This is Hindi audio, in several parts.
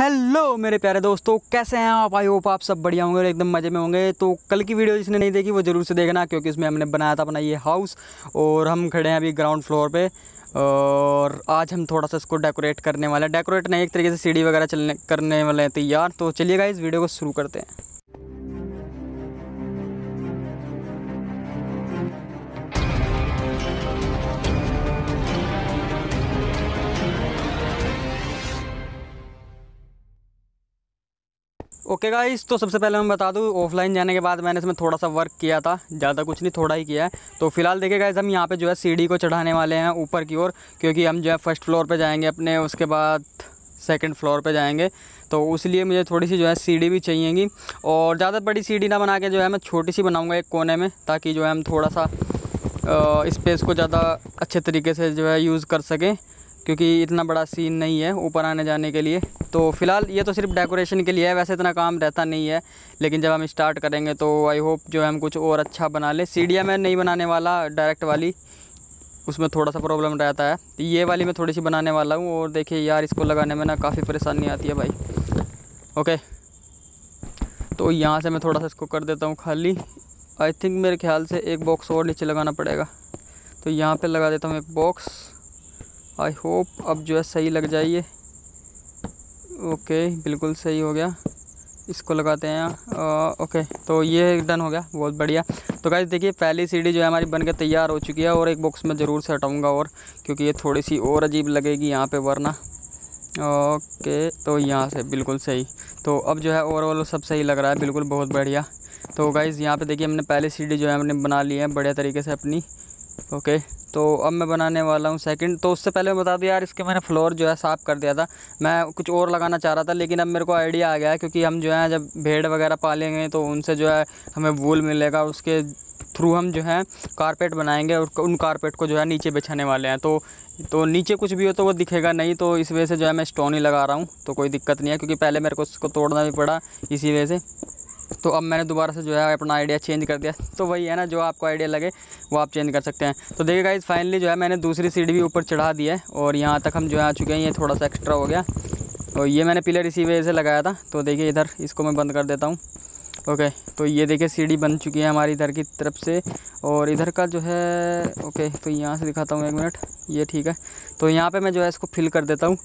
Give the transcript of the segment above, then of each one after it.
हेलो मेरे प्यारे दोस्तों, कैसे हैं आप? आई होप आप सब बढ़िया होंगे और एकदम मज़े में होंगे। तो कल की वीडियो जिसने नहीं देखी, वो ज़रूर से देखना, क्योंकि उसमें हमने बनाया था अपना ये हाउस और हम खड़े हैं अभी ग्राउंड फ्लोर पे। और आज हम थोड़ा सा इसको डेकोरेट करने वाले हैं। डेकोरेट नहीं, एक तरीके से सीढ़ी वगैरह चलने, करने वाले हैं तैयार। तो चलिएगा इस वीडियो को शुरू करते हैं। ओके okay गाइस तो सबसे पहले मैं बता दूँ ऑफलाइन जाने के बाद मैंने इसमें थोड़ा सा वर्क किया था, ज़्यादा कुछ नहीं, थोड़ा ही किया है। तो फ़िलहाल देखिए गाइस हम यहाँ पे जो है सीढ़ी को चढ़ाने वाले हैं ऊपर की ओर, क्योंकि हम जो है फ़र्स्ट फ्लोर पे जाएँगे अपने, उसके बाद सेकंड फ्लोर पे जाएँगे। तो इसलिए मुझे थोड़ी सी जो है सीढ़ी भी चाहिएगी, और ज़्यादा बड़ी सीढ़ी ना बना के जो है मैं छोटी सी बनाऊँगा एक कोने में, ताकि जो है हम थोड़ा सा स्पेस को ज़्यादा अच्छे तरीके से जो है यूज़ कर सकें। क्योंकि इतना बड़ा सीन नहीं है ऊपर आने जाने के लिए। तो फ़िलहाल ये तो सिर्फ़ डेकोरेशन के लिए है, वैसे इतना काम रहता नहीं है। लेकिन जब हम स्टार्ट करेंगे तो आई होप जो है हम कुछ और अच्छा बना लें। सीढ़ियाँ मैं नहीं बनाने वाला डायरेक्ट वाली। उसमें थोड़ा सा प्रॉब्लम रहता है। तो ये वाली मैं थोड़ी सी बनाने वाला हूँ और देखिए यार, इसको लगाने में ना काफ़ी परेशानी आती है भाई। ओके तो यहाँ से मैं थोड़ा सा इसको कर देता हूँ खाली। आई थिंक मेरे ख्याल से एक बॉक्स और नीचे लगाना पड़ेगा। तो यहाँ पे लगा देता हूँ एक बॉक्स आई होप अब जो है सही लग जाइए। ओके बिल्कुल सही हो गया। इसको लगाते हैं। यहाँ ओके तो ये डन हो गया। बहुत बढ़िया। तो गाइज़ देखिए, पहली सीढ़ी जो है हमारी बन के तैयार हो चुकी है और एक बॉक्स में ज़रूर से हटाऊँगा और, क्योंकि ये थोड़ी सी और अजीब लगेगी यहाँ पे, वरना। ओके तो यहाँ से बिल्कुल सही। तो अब जो है ओवरऑल सब सही लग रहा है। बिल्कुल बहुत बढ़िया। तो गाइज़ यहाँ पे देखिए, हमने पहली सीढ़ी जो है हमने बना ली है, बढ़िया तरीके से अपनी। ओके तो अब मैं बनाने वाला हूँ सेकंड तो उससे पहले मैं बता दूँ यार, इसके मैंने फ्लोर जो है साफ़ कर दिया था। मैं कुछ और लगाना चाह रहा था, लेकिन अब मेरे को आइडिया आ गया क्योंकि हम जो है जब भेड़ वगैरह पालेंगे तो उनसे जो है हमें वूल मिलेगा, उसके थ्रू हम जो है कारपेट बनाएँगे और उन कारपेट को जो है नीचे बिछाने वाले हैं। तो तो नीचे कुछ भी हो तो वो दिखेगा नहीं तो इस वजह से जो है मैं स्टोन ही लगा रहा हूँ तो कोई दिक्कत नहीं है, क्योंकि पहले मेरे को उसको तोड़ना भी पड़ा, इसी वजह से। तो अब मैंने दोबारा से जो है अपना आइडिया चेंज कर दिया। तो वही है ना, जो आपको आइडिया लगे, वो आप चेंज कर सकते हैं। तो देखिए गाइज़ फाइनली जो है मैंने दूसरी सीढ़ी भी ऊपर चढ़ा दी है और यहाँ तक हम जो है आ चुके हैं, ये थोड़ा सा एक्स्ट्रा हो गया। और ये मैंने पिलर इसी वजह से लगाया था। तो देखिए इधर, इसको मैं बंद कर देता हूँ। ओके तो ये देखिए सीढ़ी बन चुकी है हमारी इधर की तरफ़ से। और इधर का जो है ओके तो यहाँ से दिखाता हूँ एक मिनट, ये ठीक है। तो यहाँ पे मैं जो है इसको फिल कर देता हूँ।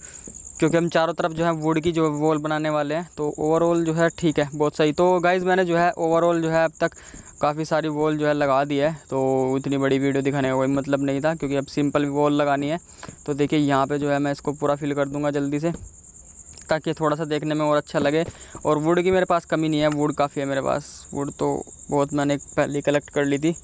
क्योंकि हम चारों तरफ़ जो है वुड की जो वॉल बनाने वाले हैं तो ओवरऑल जो है ठीक है, बहुत सही। तो गाइज़ मैंने जो है ओवरऑल जो है अब तक काफ़ी सारी वॉल जो है लगा दी है तो इतनी बड़ी वीडियो दिखाने का कोई मतलब नहीं था, क्योंकि अब सिंपल वॉल लगानी है। तो देखिए, यहाँ पे जो है मैं इसको पूरा फिल कर दूँगा जल्दी से, ताकि थोड़ा सा देखने में और अच्छा लगे। और वुड की मेरे पास कमी नहीं है वुड काफ़ी है मेरे पास। वुड तो बहुत मैंने पहले कलेक्ट कर ली थी।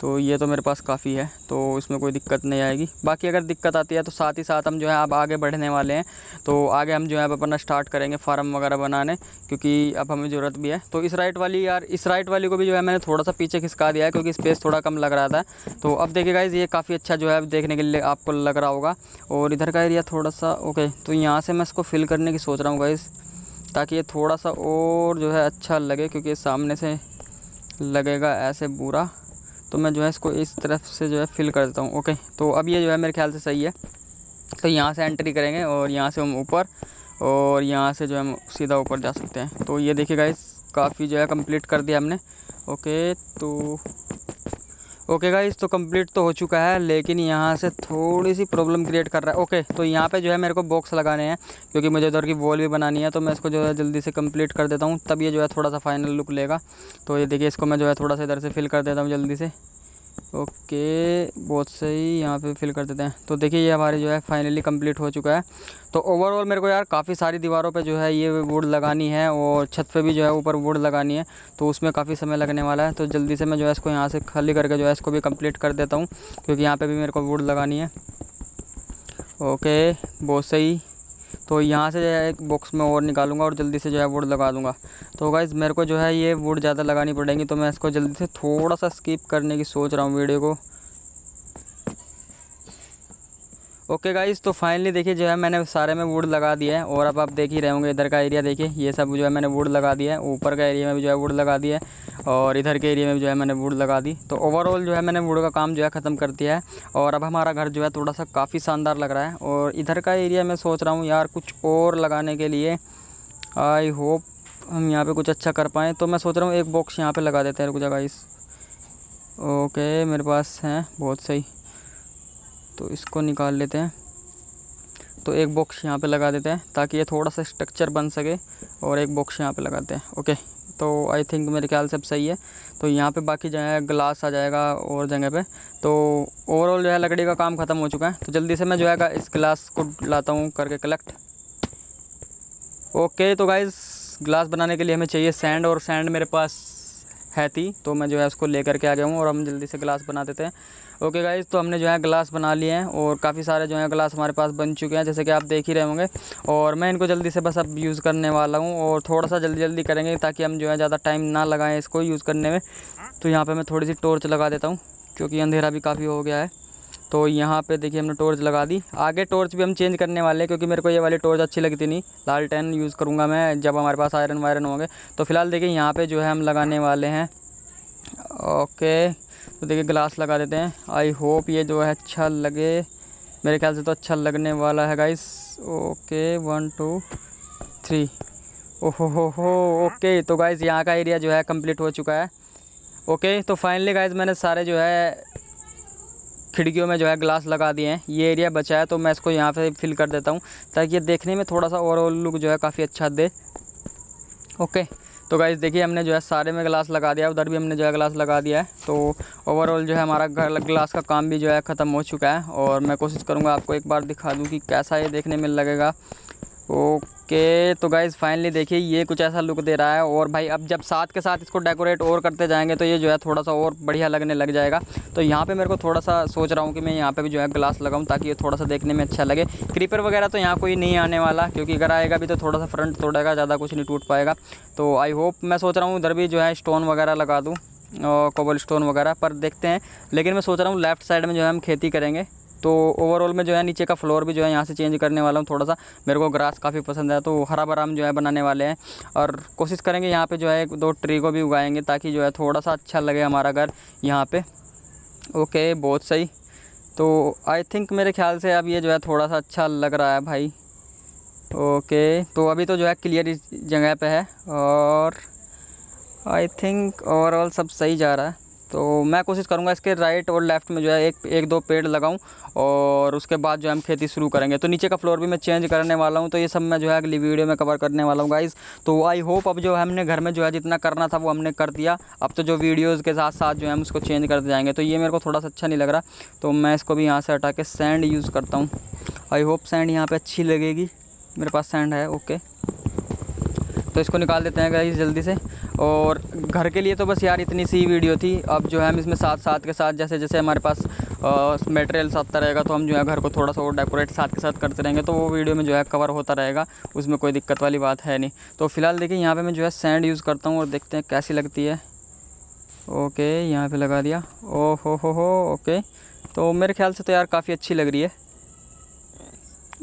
तो ये तो मेरे पास काफ़ी है तो इसमें कोई दिक्कत नहीं आएगी। बाकी अगर दिक्कत आती है तो साथ ही साथ हम जो है अब आगे बढ़ने वाले हैं। तो आगे हम जो है अब अपना स्टार्ट करेंगे फार्म वगैरह बनाने, क्योंकि अब हमें ज़रूरत भी है। तो इस राइट वाली यार, इस राइट वाली को भी जो है मैंने थोड़ा सा पीछे खिसका दिया है, क्योंकि स्पेस थोड़ा कम लग रहा था। तो अब देखिएगा ये काफ़ी अच्छा जो है देखने के लिए आपको लग रहा होगा। और इधर का एरिया थोड़ा सा ओके तो यहाँ से मैं इसको फिल करने की सोच रहा हूँ गाइज़ ताकि ये थोड़ा सा और जो है अच्छा लगे, क्योंकि सामने से लगेगा ऐसे बुरा। तो मैं जो है इसको इस तरफ़ से जो है फिल कर देता हूँ ओके तो अब ये जो है मेरे ख्याल से सही है। तो यहाँ से एंट्री करेंगे और यहाँ से हम ऊपर और यहाँ से जो है हम सीधा ऊपर जा सकते हैं। तो ये देखिएगा इस काफ़ी जो है कंप्लीट कर दिया हमने ओके तो ओके गाइस तो कंप्लीट तो हो चुका है, लेकिन यहाँ से थोड़ी सी प्रॉब्लम क्रिएट कर रहा है। ओके तो यहाँ पे जो है मेरे को बॉक्स लगाने हैं, क्योंकि मुझे उधर की वॉल भी बनानी है तो मैं इसको जो है जल्दी से कंप्लीट कर देता हूँ, तब ये जो है थोड़ा सा फाइनल लुक लेगा। तो ये देखिए, इसको मैं जो है थोड़ा सा इधर से फिल कर देता हूँ जल्दी से। ओके, बहुत सही, यहाँ पे फिल कर देते हैं। तो देखिए, ये हमारी जो है फाइनली कंप्लीट हो चुका है। तो ओवरऑल मेरे को यार काफ़ी सारी दीवारों पे जो है ये वुड लगानी है और छत पे भी जो है ऊपर वुड लगानी है तो उसमें काफ़ी समय लगने वाला है। तो जल्दी से मैं जो है इसको यहाँ से खाली करके जो है इसको भी कंप्लीट कर देता हूँ, क्योंकि यहाँ पर भी मेरे को वुड लगानी है। ओके, बहुत सही। तो यहाँ से जो है एक बॉक्स में और निकालूँगा और जल्दी से जो है वुड लगा दूँगा। तो गाइज़ मेरे को जो है ये वुड ज़्यादा लगानी पड़ेगी तो मैं इसको जल्दी से थोड़ा सा स्किप करने की सोच रहा हूँ वीडियो को। ओके गाइज़ तो फाइनली देखिए जो है मैंने सारे में वुड लगा दिया है, और अब आप देख ही रहे होंगे, इधर का एरिया देखिए, ये सब जो है मैंने वुड लगा दिया है, ऊपर का एरिया में भी जो है वुड लगा दिया है। और इधर के एरिया में जो है मैंने वुड लगा दी। तो ओवरऑल जो है मैंने वुड का काम जो है ख़त्म कर दिया है। और अब हमारा घर जो है थोड़ा सा काफ़ी शानदार लग रहा है। और इधर का एरिया मैं सोच रहा हूँ यार कुछ और लगाने के लिए। आई होप हम यहाँ पे कुछ अच्छा कर पाएँ। तो मैं सोच रहा हूँ एक बॉक्स यहाँ पे लगा देते हैं। रुक जाएगा इस ओके मेरे पास हैं। बहुत सही। तो इसको निकाल लेते हैं। तो एक बॉक्स यहाँ पे लगा देते हैं ताकि ये थोड़ा सा स्ट्रक्चर बन सके। और एक बॉक्स यहाँ पे लगाते हैं। ओके तो आई थिंक मेरे ख्याल से अब सही है। तो यहाँ पे बाकी जो है ग्लास आ जाएगा और जगह पे। तो ओवरऑल जो है, लकड़ी का काम ख़त्म हो चुका है। तो जल्दी से मैं जो है, इस ग्लास को लाता हूँ, करके कलेक्ट ओके तो गाइज़ ग्लास बनाने के लिए हमें चाहिए सैंड और सैंड मेरे पास। है थी तो मैं जो है उसको ले करके आ गया हूँ और हम जल्दी से ग्लास बना देते हैं। ओके गाइज़ तो हमने जो है ग्लास बना लिए हैं और काफ़ी सारे जो है ग्लास हमारे पास बन चुके हैं, जैसे कि आप देख ही रहे होंगे। और मैं इनको जल्दी से बस अब यूज़ करने वाला हूँ और थोड़ा सा जल्दी जल्दी करेंगे ताकि हम जो है ज़्यादा टाइम ना लगाएँ इसको यूज़ करने में। तो यहाँ पर मैं थोड़ी सी टॉर्च लगा देता हूँ, क्योंकि अंधेरा भी काफ़ी हो गया है। तो यहाँ पे देखिए हमने टॉर्च लगा दी। आगे टॉर्च भी हम चेंज करने वाले हैं, क्योंकि मेरे को ये वाली टॉर्च अच्छी लगती नहीं। लाल टेन यूज़ करूँगा मैं जब हमारे पास आयरन वायरन होंगे। तो फ़िलहाल देखिए यहाँ पे जो है हम लगाने वाले हैं। ओके तो देखिए ग्लास लगा देते हैं। आई होप ये जो है अच्छा लगे। मेरे ख्याल से तो अच्छा लगने वाला है guys okay one two three ओहो, हो हो ओके तो गाइज़ यहाँ का एरिया जो है कंप्लीट हो चुका है। ओके तो फाइनली गाइज़ मैंने सारे जो है खिड़कियों में जो है ग्लास लगा दिए हैं। ये एरिया बचा है तो मैं इसको यहाँ पे फिल कर देता हूँ, ताकि ये देखने में थोड़ा सा ओवरऑल लुक जो है काफ़ी अच्छा दे। ओके तो गाइज़ देखिए, हमने जो है सारे में ग्लास लगा दिया, उधर भी हमने जो है ग्लास लगा दिया है। तो ओवरऑल जो है हमारा घर ग्लास का काम भी जो है ख़त्म हो चुका है, और मैं कोशिश करूँगा आपको एक बार दिखा दूँ कि कैसा ये देखने में लगेगा। ओके तो गाइज़ फाइनली देखिए, ये कुछ ऐसा लुक दे रहा है और भाई, अब जब साथ के साथ इसको डेकोरेट और करते जाएँगे तो ये जो है थोड़ा सा और बढ़िया लगने लग जाएगा। तो यहाँ पे मेरे को थोड़ा सा सोच रहा हूँ कि मैं यहाँ पे भी जो है ग्लास लगाऊँ ताकि ये थोड़ा सा देखने में अच्छा लगे। क्रीपर वगैरह तो यहाँ कोई नहीं आने वाला, क्योंकि अगर आएगा भी तो थोड़ा सा फ्रंट तोड़ेगा, ज़्यादा कुछ नहीं टूट पाएगा। तो आई होप मैं सोच रहा हूँ उधर भी जो है स्टोन वगैरह लगा दूँ कोबल स्टोन वगैरह, पर देखते हैं। लेकिन मैं सोच रहा हूँ लेफ़्ट साइड में जो है हम खेती करेंगे। तो ओवरऑल में जो है नीचे का फ्लोर भी जो है यहाँ से चेंज करने वाला हूँ थोड़ा सा मेरे को ग्रास काफ़ी पसंद है तो हरा भरा हम जो है बनाने वाले हैं। और कोशिश करेंगे यहाँ पे जो है एक दो ट्री को भी उगाएँगे ताकि जो है थोड़ा सा अच्छा लगे हमारा घर यहाँ पे। ओके बहुत सही। तो आई थिंक मेरे ख्याल से अब ये जो है थोड़ा सा अच्छा लग रहा है भाई। ओके तो अभी तो जो है क्लियर इस जगह पे है और आई थिंक ओवरऑल सब सही जा रहा है। तो मैं कोशिश करूँगा इसके राइट और लेफ़्ट में जो है एक एक दो पेड़ लगाऊँ और उसके बाद जो हम खेती शुरू करेंगे। तो नीचे का फ्लोर भी मैं चेंज करने वाला हूँ तो ये सब मैं जो है अगली वीडियो में कवर करने वाला हूँ गाइज़ तो आई होप अब जो हमने घर में जो है जितना करना था वो हमने कर दिया। अब तो जो वीडियोज़ के साथ साथ जो है हम उसको चेंज करते जाएँगे। तो ये मेरे को थोड़ा सा अच्छा नहीं लग रहा तो मैं इसको भी यहाँ से हटा के सैंड यूज़ करता हूँ। आई होप सैंड यहाँ पर अच्छी लगेगी। मेरे पास सैंड है ओके तो इसको निकाल देते हैं गाइस जल्दी से। और घर के लिए तो बस यार इतनी सी वीडियो थी। अब जो है हम इसमें साथ साथ के साथ, जैसे जैसे हमारे पास मटेरियल आता रहेगा तो हम जो है घर को थोड़ा सा और डेकोरेट साथ के साथ करते रहेंगे तो वो वीडियो में जो है कवर होता रहेगा। उसमें कोई दिक्कत वाली बात है नहीं। तो फ़िलहाल देखिए, यहाँ पर मैं जो है सैंड यूज़ करता हूँ और देखते हैं कैसी लगती है। ओके यहाँ पर लगा दिया। ओ हो हो हो ओके तो मेरे ख्याल से तो यार काफ़ी अच्छी लग रही है।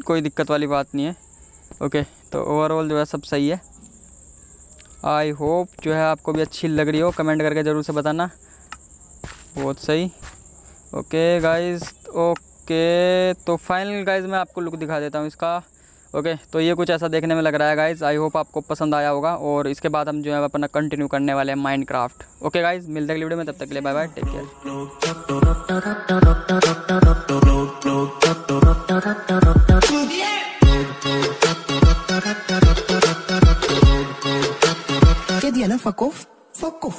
कोई दिक्कत वाली बात नहीं है। ओके तो ओवरऑल जो है सब सही है। आई होप जो है आपको भी अच्छी लग रही हो। कमेंट करके ज़रूर से बताना। बहुत सही। ओके गाइस ओके तो फाइनल गाइस मैं आपको लुक दिखा देता हूँ इसका। ओके तो ये कुछ ऐसा देखने में लग रहा है गाइज़ आई होप आपको पसंद आया होगा। और इसके बाद हम जो है अपना कंटिन्यू करने वाले हैं माइंड क्राफ्ट ओके गाइज़ मिलते हैं वीडियो में। तब तक के लिए bye bye take care Fakov, Fakov.